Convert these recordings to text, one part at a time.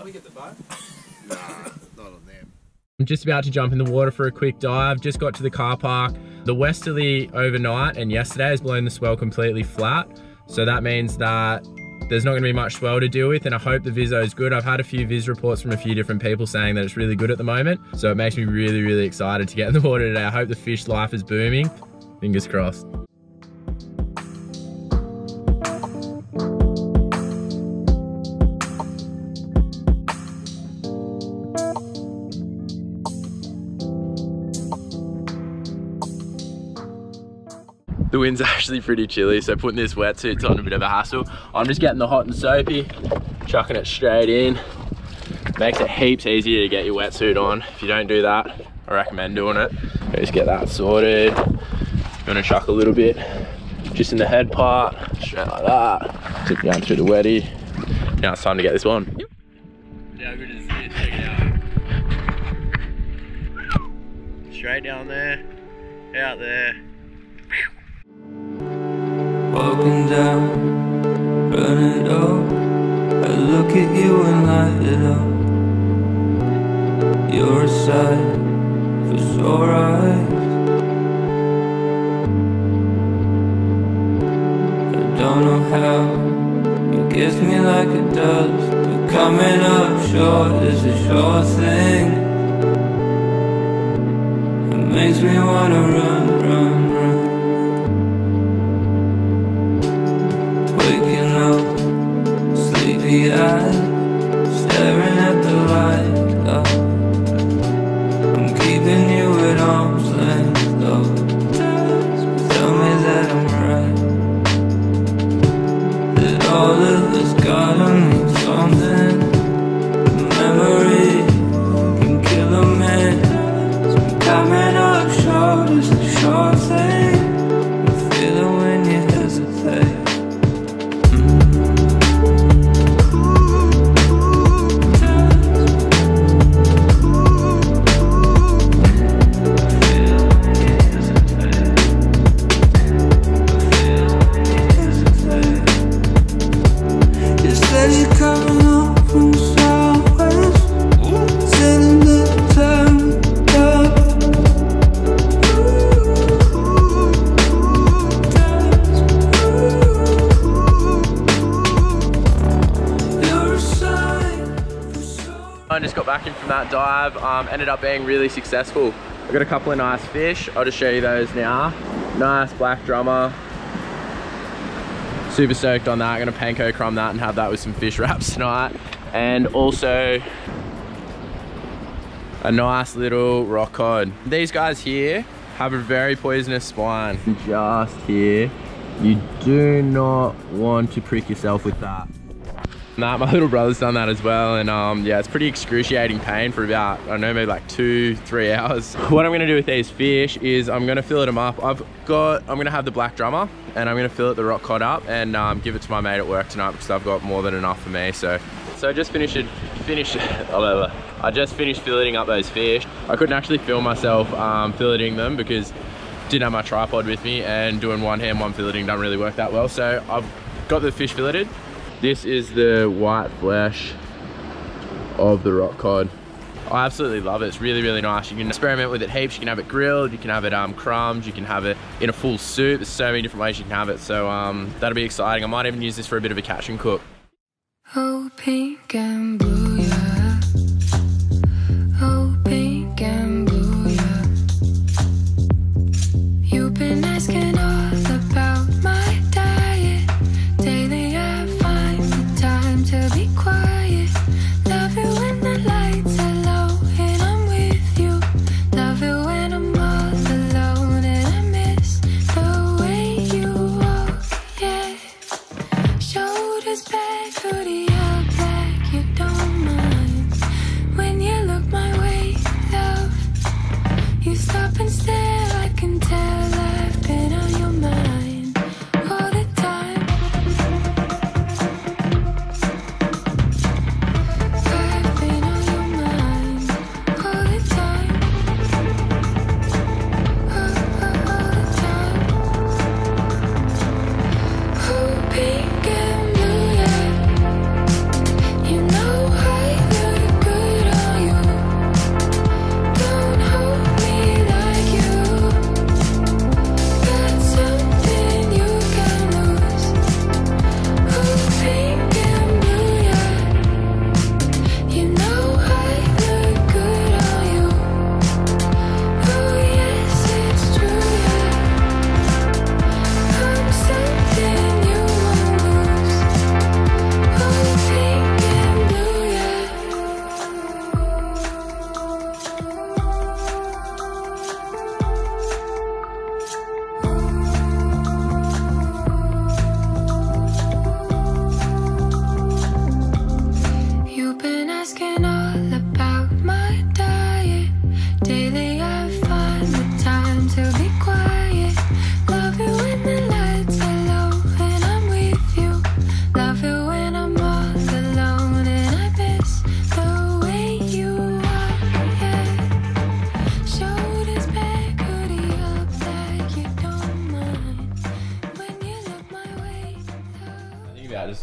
Can we get the boat? nah, not on them. I'm just about to jump in the water for a quick dive. Just got to the car park. The westerly overnight and yesterday has blown the swell completely flat. So that means that there's not gonna be much swell to deal with and I hope the Viso is good. I've had a few Vis reports from a few different people saying that it's really good at the moment. So it makes me really, really excited to get in the water today. I hope the fish life is booming. Fingers crossed. The wind's actually pretty chilly, so putting this wetsuit's on a bit of a hassle. I'm just getting the hot and soapy, chucking it straight in. Makes it heaps easier to get your wetsuit on. If you don't do that, I recommend doing it. Just get that sorted. You wanna chuck a little bit just in the head part, straight like that. Tip down through the wetty. Now it's time to get this on. How good is this? Check it out. Straight down there, out there. Walking down, it up. I look at you and light it up. You're a sight for sore eyes. I don't know how you kiss me like it does, but coming up short is a sure thing. It makes me wanna run, run, sleepy eyed, staring at from that dive, um, ended up being really successful. I got a couple of nice fish, I'll just show you those now. Nice black drummer. Super stoked on that, gonna panko crumb that and have that with some fish wraps tonight. And also a nice little rock cod. These guys here have a very poisonous spine. Just here, you do not want to prick yourself with that. Nah, my little brother's done that as well, and um, yeah, it's pretty excruciating pain for about, I don't know, maybe like two, three hours. What I'm gonna do with these fish is I'm gonna fillet them up. I've got, I'm gonna have the black drummer, and I'm gonna fillet the rock cod up and um, give it to my mate at work tonight because I've got more than enough for me, so. So I just finished, finished, I just finished filleting up those fish. I couldn't actually film myself um, filleting them because didn't have my tripod with me and doing one hand, one filleting doesn't really work that well. So I've got the fish filleted. This is the white flesh of the rock cod. I absolutely love it. It's really, really nice. You can experiment with it heaps. You can have it grilled, you can have it um, crumbed, you can have it in a full soup. There's so many different ways you can have it. So um, that'll be exciting. I might even use this for a bit of a catch and cook. Oh, pink and blue, back, hoodie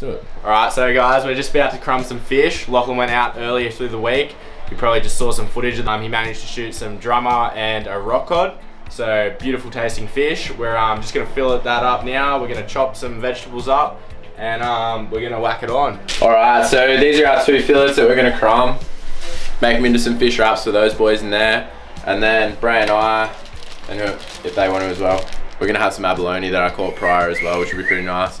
let's do it. Alright, so guys, we're just about to crumb some fish. Lachlan went out earlier through the week. You probably just saw some footage of them. He managed to shoot some drummer and a rock cod. So beautiful tasting fish. We're um, just gonna fill it that up now. We're gonna chop some vegetables up and um, we're gonna whack it on. Alright, so these are our two fillets that we're gonna crumb. Make them into some fish wraps for those boys in there. And then Bray and I, and if they want to as well, we're gonna have some abalone that I caught prior as well, which would be pretty nice.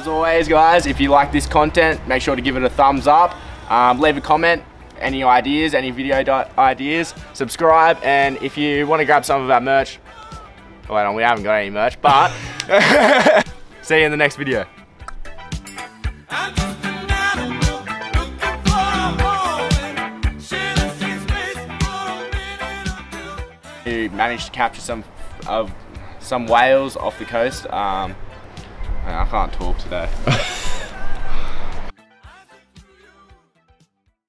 As always, guys, if you like this content, make sure to give it a thumbs up. Um, leave a comment, any ideas, any video ideas. Subscribe, and if you want to grab some of our merch, wait on, we haven't got any merch, but see you in the next video. Managed to capture some of some whales off the coast. Um, I can't talk today.